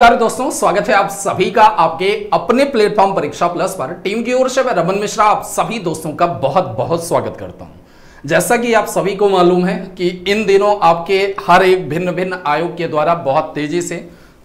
नमस्कार दोस्तों, स्वागत है आप सभी का आपके अपने प्लेटफॉर्म परीक्षा प्लस पर। टीम की ओर से मैं रमन मिश्रा, आप सभी दोस्तों का बहुत बहुत स्वागत करता हूँ। जैसा कि आप सभी को मालूम है कि इन दिनों आपके हर एक भिन्न भिन्न आयोग के द्वारा बहुत तेज़ी से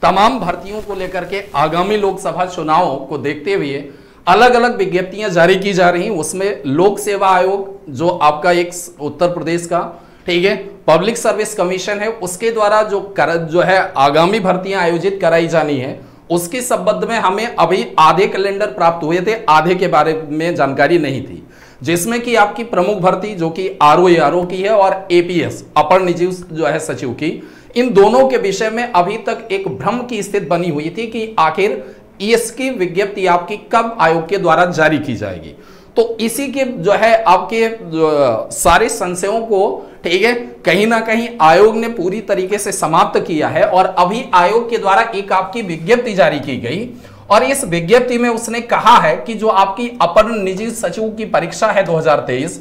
तमाम भर्तियों को लेकर के आगामी लोकसभा चुनाव को देखते हुए अलग अलग विज्ञप्तियाँ जारी की जा रही उसमें लोक सेवा आयोग, जो आपका एक उत्तर प्रदेश का ठीक है? पब्लिक सर्विस कमीशन है, उसके द्वारा जो कर, जो है आगामी भर्तियाँ आयोजित कराई जानी है, उसके संबंध में हमें अभी आधे कैलेंडर प्राप्त हुए थे, आधे के बारे में जानकारी नहीं थी। जिसमें कि आपकी प्रमुख भर्ती, जो कि आर ओ की है और एपीएस अपर निजी जो है सचिव की, इन दोनों के विषय में अभी तक एक भ्रम की स्थिति बनी हुई थी कि आखिर इसकी विज्ञप्ति आपकी कब आयोग के द्वारा जारी की जाएगी। तो इसी के जो है आपके, जो, सारे संशयों को, ठीक है, कहीं ना कहीं आयोग ने पूरी तरीके से समाप्त किया है और अभी आयोग के द्वारा एक आपकी विज्ञप्ति जारी की गई और इस विज्ञप्ति में उसने कहा है कि जो आपकी अपर निजी सचिव की परीक्षा है 2023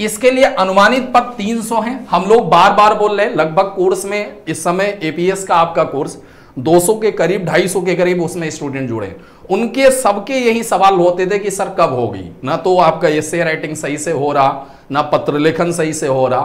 इसके लिए अनुमानित पद 300 हैं। हम लोग बार बार बोल रहे हैं, लगभग कोर्स में इस समय एपीएस का आपका कोर्स। 200 के करीब 250 के करीब उसमें स्टूडेंट जुड़े। उनके सबके यही सवाल होते थे कि, सर, कब होगी? ना तो आपका एस राइटिंग सही से हो रहा, ना पत्र लेखन सही से हो रहा।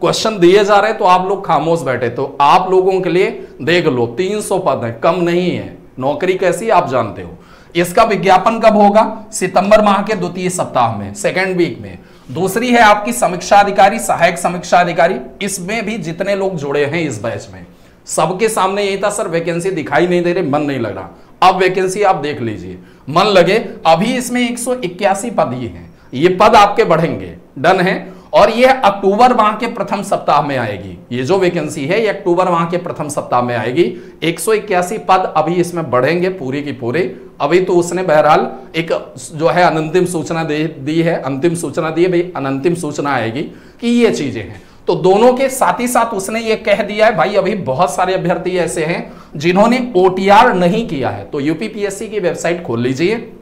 क्वेश्चन दिए जा रहे तो आप लोग खामोश बैठे। तो आप लोगों के लिए देख लो 300 पद है, कम नहीं है। नौकरी कैसी आप जानते हो। इसका विज्ञापन कब होगा? सितंबर माह के द्वितीय सप्ताह में सेकेंड वीक में। दूसरी है आपकी समीक्षा अधिकारी सहायक समीक्षा अधिकारी इसमें भी जितने लोग जुड़े हैं इस बैच में। सबके सामने यही था, सर वैकेंसी दिखाई नहीं दे रही, मन नहीं लग रहा। अब वैकेंसी आप देख लीजिए। मन लगे, अभी इसमें एक पद ही हैं। ये पद आपके बढ़ेंगे। डन है? और ये अक्टूबर माह के प्रथम सप्ताह में आएगी। ये जो वैकेंसी है, ये अक्टूबर माह के प्रथम सप्ताह में आएगी। एक सौ इक्यासी पद अभी इसमें बढ़ेंगे, पूरी की पूरी। अभी तो उसने बहरहाल एक जो है अनंतिम सूचना दे दी है, अंतिम सूचना दी है, भाई अनंतिम सूचना आएगी कि ये चीज़ें हैं। तो दोनों के साथ ही साथ उसने ये कह दिया है, भाई, अभी बहुत सारे अभ्यर्थी ऐसे हैं जिन्होंने ओटीआर नहीं किया है। तो यूपीपीएससी की वेबसाइट खोल लीजिए।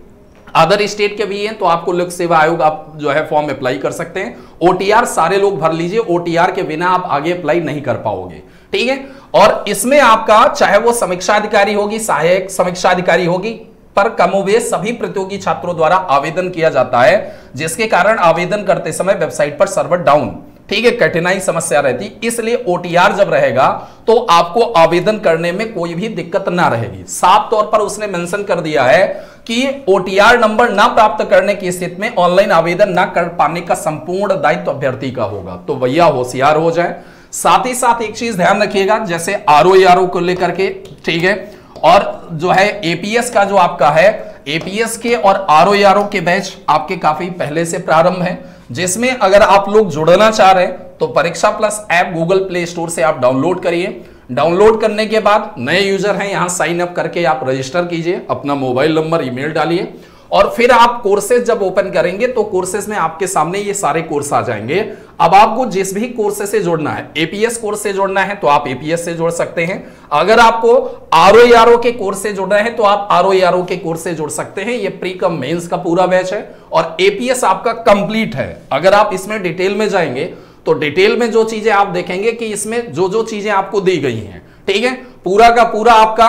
अदर स्टेट के भी हैं तो आपको लोक सेवा आयोग आप जो है फॉर्म अप्लाई कर सकते हैं। ओटीआर सारे लोग भर लीजिए ओटीआर के बिना आप आगे अप्लाई नहीं कर पाओगे। ठीक है? और इसमें आपका, चाहे वो समीक्षा अधिकारी होगी, सहायक समीक्षा अधिकारी होगी, पर कमोवेश सभी प्रतियोगी छात्रों द्वारा आवेदन किया जाता है, जिसके कारण आवेदन करते समय वेबसाइट पर सर्वर डाउन। ठीक है, कठिनाई समस्या रहती, इसलिए ओटीआर जब रहेगा तो आपको आवेदन करने में कोई भी दिक्कत ना रहेगी। साफ़ तौर पर उसने मेंशन कर दिया है कि ओटीआर नंबर ना प्राप्त करने की स्थिति में ऑनलाइन आवेदन ना कर पाने का संपूर्ण दायित्व अभ्यर्थी का होगा। तो भैया, होशियार हो जाए। साथ ही साथ एक चीज़ ध्यान रखिएगा, जैसे आर ओ आर ओ को लेकर के, ठीक है, और जो है एपीएस का जो आपका है एपीएस के और आर ओ आर ओ के बैच आपके काफ़ी पहले से प्रारंभ है। जिसमें अगर आप लोग जुड़ना चाह रहे हैं तो Pariksha plus app Google Play Store से आप डाउनलोड करिए। डाउनलोड करने के बाद नए यूज़र हैं, यहाँ साइन अप करके आप रजिस्टर कीजिए, अपना मोबाइल नंबर ईमेल डालिए। और फिर आप कोर्सेज जब ओपन करेंगे तो कोर्सेज में आपके सामने ये सारे कोर्स आ जाएँगे। अब आपको जिस भी कोर्स से जोड़ना है एपीएस कोर्स से जोड़ना है तो आप एपीएस से जोड़ सकते हैं। अगर आपको आर के कोर्स से जोड़ना है तो आप आर के कोर्स से जोड़ सकते हैं। ये प्री कम मेंस का पूरा बैच है और एपीएस आपका कंप्लीट है। अगर आप इसमें डिटेल में जाएँगे तो डिटेल में जो चीज़ें आप देखेंगे कि इसमें जो जो चीज़ें आपको दी गई हैं, ठीक है? पूरा का पूरा आपका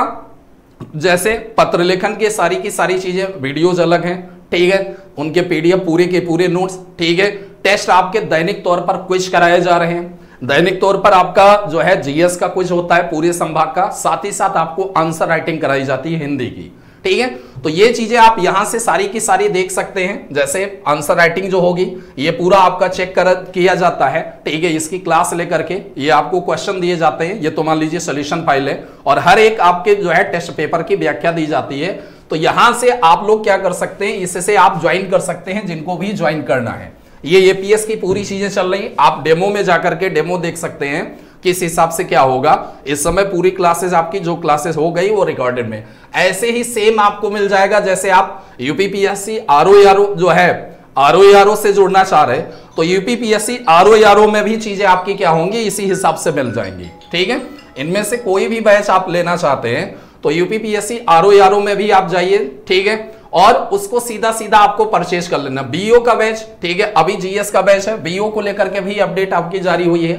जैसे पत्र लेखन के सारी की सारी चीज़ें वीडियोज़ अलग हैं, ठीक है? उनके पीडीएफ पूरे के पूरे नोट्स ठीक है? टेस्ट आपके दैनिक तौर पर क्विज कराए जा रहे हैं। दैनिक तौर पर आपका जो है जीएस का क्विज होता है, पूरे संभाग का, साथ ही साथ आपको आंसर राइटिंग कराई जाती है हिंदी की। ठीक है? तो ये चीज़ें आप यहाँ से सारी की सारी देख सकते हैं। जैसे आंसर राइटिंग जो होगी, ये पूरा आपका चेक कर, किया जाता है। ठीक है, इसकी क्लास लेकर के ये आपको क्वेश्चन दिए जाते हैं। ये तो मान लीजिए सोल्यूशन फ़ाइल है और हर एक आपके जो है टेस्ट पेपर की व्याख्या दी जाती है। तो यहाँ से आप लोग क्या कर सकते हैं इससे आप ज्वाइन कर सकते हैं, जिनको भी ज्वाइन करना है। ये एपीएस की पूरी चीज़ें चल रही आप डेमो में जाकर के डेमो देख सकते हैं। किस हिसाब से क्या होगा? इस समय पूरी क्लासेस आपकी, जो क्लासेस हो गई, वो रिकॉर्डेड में। ऐसे ही सेम आपको मिल जाएगा, जैसे आप यूपीपीएससी आरओ जो है आरओ से जुड़ना चाह रहे तो यूपीपीएससी आरओ में भी चीज़ें आपकी क्या होंगी? इसी हिसाब से मिल जाएँगी। ठीक है? इनमें से कोई भी बैच आप लेना चाहते हैं तो यूपीपीएससी आरओ में भी आप जाइए। ठीक है? और उसको सीधा सीधा आपको परचेज कर लेना। बीओ का बैच, ठीक है? अभी जीएस का बैच है। बीओ को लेकर के भी अपडेट आपकी जारी हुई है।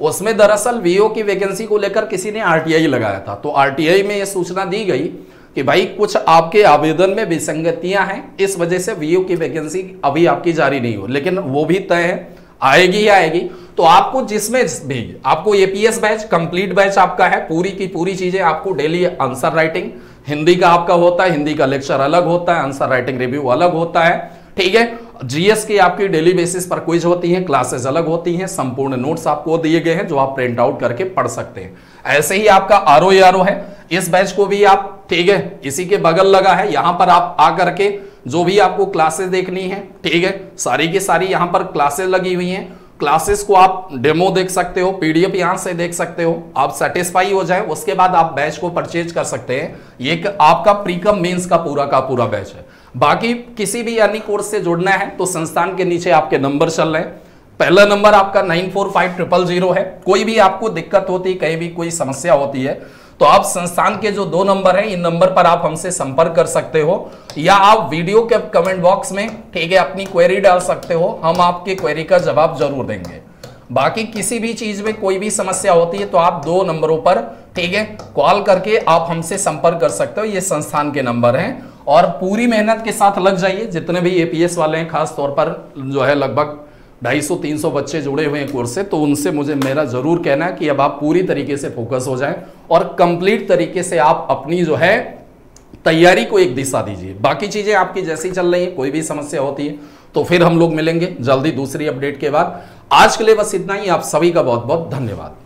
उसमें दरअसल वीओ की वैकेंसी को लेकर किसी ने आरटीआई लगाया था। तो आरटीआई में यह सूचना दी गई कि भाई, कुछ आपके आवेदन में विसंगतियाँ हैं, इस वजह से वीओ की वैकेंसी अभी आपकी जारी नहीं हो लेकिन वो भी तय है, आएगी ही आएगी। तो आपको जिसमें भी, आपको एपीएस बैच कंप्लीट बैच आपका है, पूरी की पूरी चीज़ें आपको डेली आंसर राइटिंग हिंदी का आपका होता है, हिंदी का लेक्चर अलग होता है आंसर राइटिंग रिव्यू अलग होता है, ठीक है? जीएस की आपकी डेली बेसिस पर क्विज होती है क्लासेस अलग होती हैं, संपूर्ण नोट्स आपको दिए गए हैं, जो आप प्रिंट आउट करके पढ़ सकते हैं। ऐसे ही आपका आर ओ है। इस बैच को भी आप, ठीक है, इसी के बगल लगा है। यहाँ पर आप आकर के जो भी आपको क्लासेस देखनी है, ठीक है, सारी की सारी यहाँ पर क्लासेस लगी हुई हैं। क्लासेस को आप डेमो देख सकते हो पीडीएफ यहाँ से देख सकते हो। आप सेटिस्फाई हो जाए, उसके बाद आप बैच को परचेज कर सकते हैं। ये आपका प्रीकम मीन्स का पूरा का पूरा बैच है। बाकी किसी भी अन्य कोर्स से जुड़ना है तो संस्थान के नीचे आपके नंबर चल रहे हैं। पहला नंबर आपका nine four five triple zero है। कोई भी आपको दिक्कत होती है कहीं भी कोई समस्या होती है तो आप संस्थान के जो दो नंबर हैं, इन नंबर पर आप हमसे संपर्क कर सकते हो। या आप वीडियो के कमेंट बॉक्स में, ठीक है, अपनी क्वेरी डाल सकते हो। हम आपके क्वेरी का जवाब ज़रूर देंगे। बाकी किसी भी चीज़ में कोई भी समस्या होती है तो आप दो नंबरों पर, ठीक है, कॉल करके आप हमसे संपर्क कर सकते हो। ये संस्थान के नंबर हैं। और पूरी मेहनत के साथ लग जाइए। जितने भी एपीएस वाले हैं, खास तौर पर जो है लगभग ढाई सौ, तीन सौ बच्चे जुड़े हुए हैं कोर्स से तो उनसे मुझे मेरा ज़रूर कहना है कि अब आप पूरी तरीके से फोकस हो जाएँ और कंप्लीट तरीके से आप अपनी जो है तैयारी को एक दिशा दीजिए। बाकी चीज़ें आपकी जैसी चल रही है, कोई भी समस्या होती है तो फिर हम लोग मिलेंगे जल्दी दूसरी अपडेट के बाद। आज के लिए बस इतना ही। आप सभी का बहुत बहुत धन्यवाद।